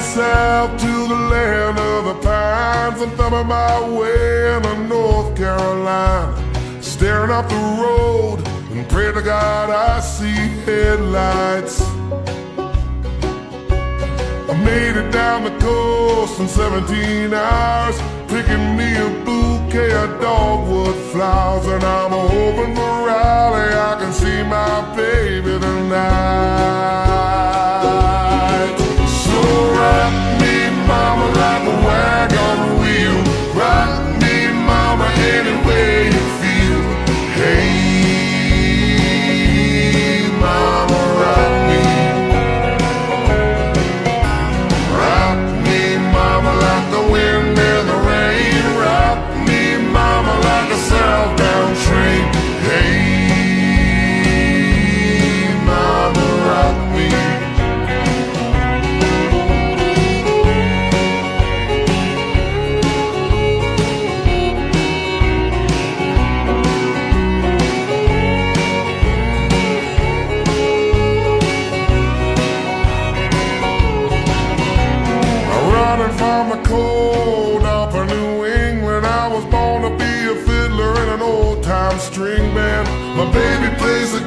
south to the land of the pines. I'm thumbing my way into North Carolina, staring up the road and pray to God I see headlights. I made it down the coast in 17 hours, picking me a bouquet of dogwood flowers, Running from the cold up in New England. I was born to be a fiddler in an old time string band. My baby plays the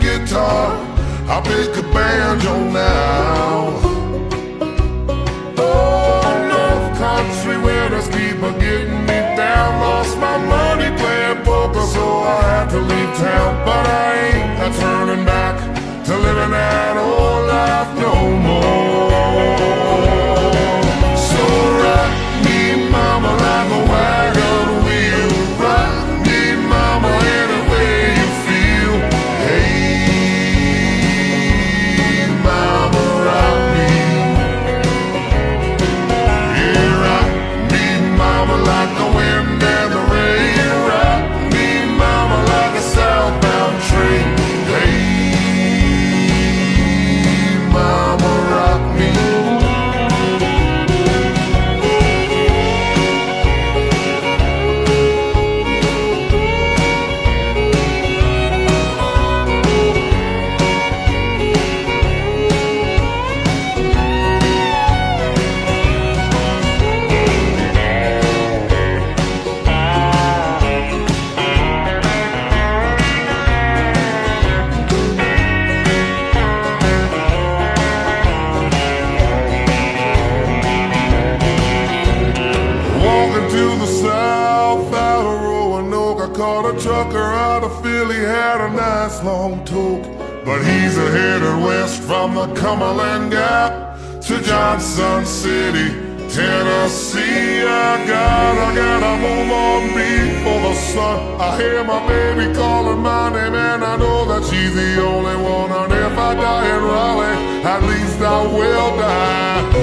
Philly, had a nice long toke. But he's a headed west from the Cumberland Gap to Johnson City, Tennessee. I got, I gotta move on before the sun. I hear my baby calling my name, and I know that she's the only one. And if I die in Raleigh, at least I will die